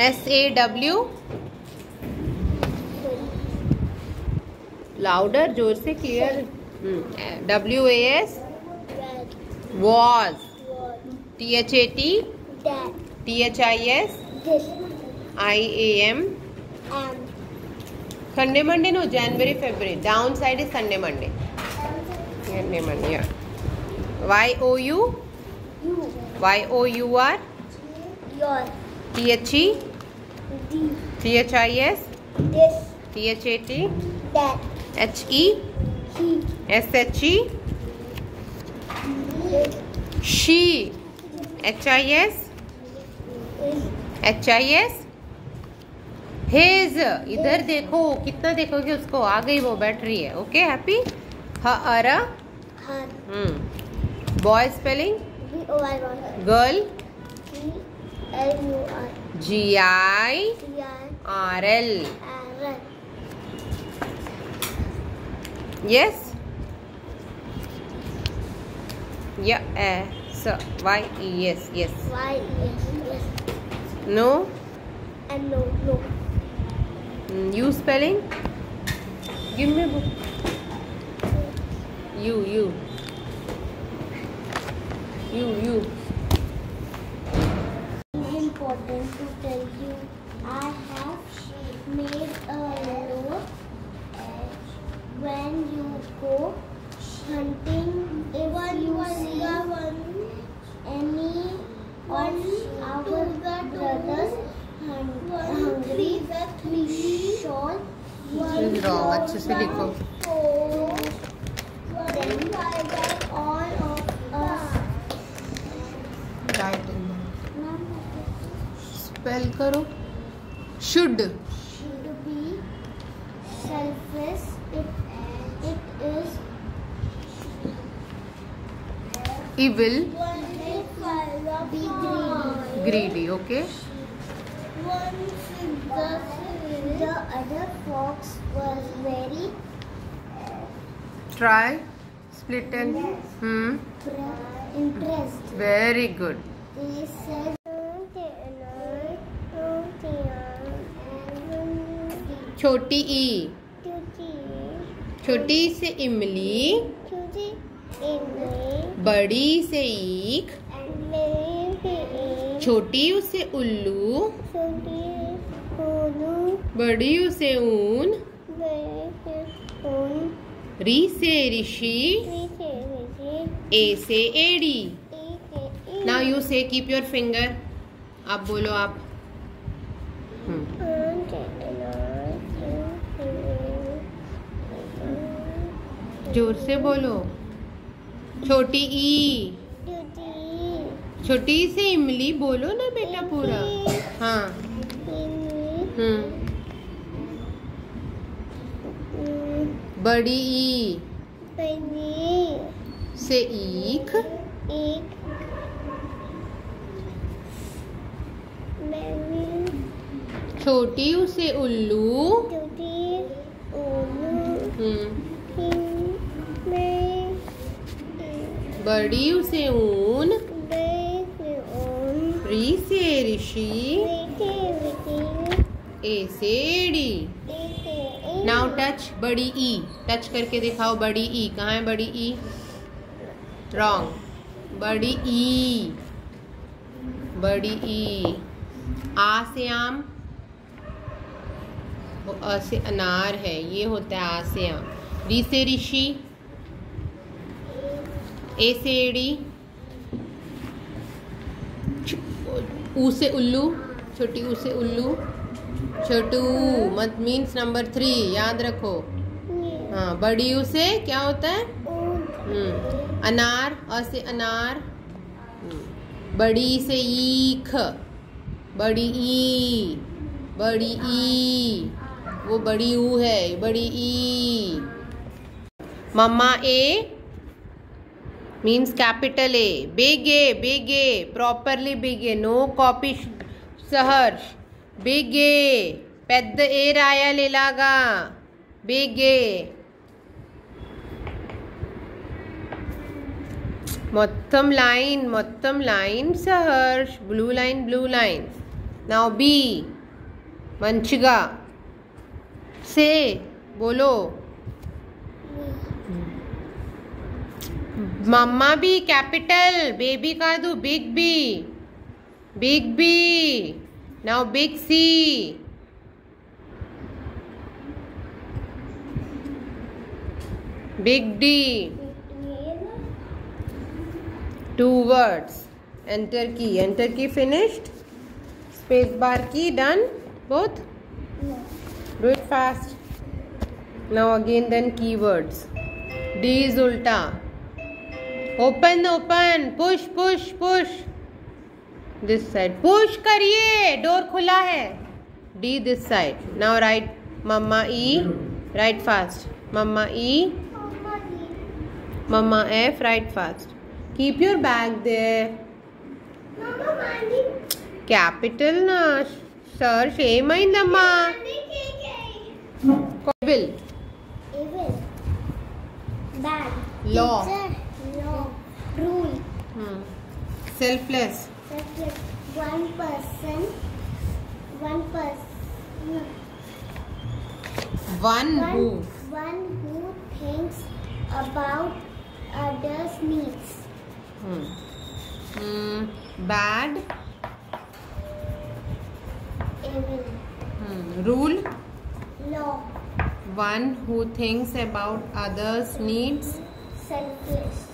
S A W louder ज़ोर से clear W A S was T H A T T H I S I A M Sunday Monday no January February down side is Sunday Monday Sunday Monday Y O U Y O U R H E the, T H I S this, T H A T that, H E he, H E this, she H I S is, H I has इधर देखो कितना देखोगे उसको? आ गई वो बैठ रही है ओके हैप्पी हरा. Boy spelling I girl G I R L. Yes. Yeah. Eh, so Y E S. Yes. Y E S. Yes. No. And no. No. You spelling? Give me a book. You. You. You. You. उस पर लिखो। Spell करो। Should evil greedy okay The other fox was very try split and hmm impressed. Very good They said, छोटी ई छोटी से इमली बड़ी से ईख छोटी उसे उल्लू बड़ी उसे ऊन। री से ऋषि। ए से Adi. Now you say keep your finger आप बोलो आप। हम्म, ज़ोर से बोलो। छोटी ई। छोटी से इमली। बोलो ना बेटा पूरा। हाँ। बड़ी ई। से ईख। एक छोटी उसे उल्लू। हम्म। बड़ी उसे ऊन। री से ऋषि। ए, से एडी नाउ टच बड़ी ई टच करके दिखाओ बड़ी ई कहाँ है बड़ी ई रॉन्ग बड़ी ई बड़ी ई आ से आम? अ से अनार है। ये होता है आ से आम। री से ऋषि? ए से एड़ी ऊ से उल्लू? छोटी ऊ से उल्लू? छोटू मत मीन्स नंबर थ्री याद रखो। हाँ बड़ी उसे क्या होता है? हम्म, अनार अ से अनार हम्म, बड़ी से ईख बड़ी ई बड़ी ई वो बड़ी ऊ है बड़ी ई। Mama A means capital A big A big A properly big A no copy Saharsh big ఏ పెద్ద ఏ రాయాలి ఇలాగా బిగ్ ఏ మొత్తం లైన్ మొత్తం line Saharsh blue line blue line now B मंचिगा से बोलो मम्मा भी कैपिटल बेबी का दू big B big B Now big C. Big D. Two words. Enter key. Enter key finished. Space bar key done. Both? No. Do it fast. Now again then keywords. D is ulta. Open, open. Push, push, push. this side push करिए door खुला है d this side now write mama e write fast mama e mama f write fast keep your bag there capital na sir shame అయిందమ్మా Evil. Evil. Bad. Law. Teacher. Law. Rule. One person. One person. One One, who. one who thinks about others' needs. Hmm. Hmm. Bad. Evil. Hmm. Rule. Law. One who thinks about others' needs. Selfless.